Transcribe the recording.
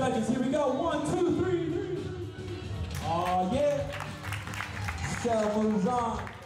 Judges, here we go. One, two, three. Oh, yeah. Show moves on.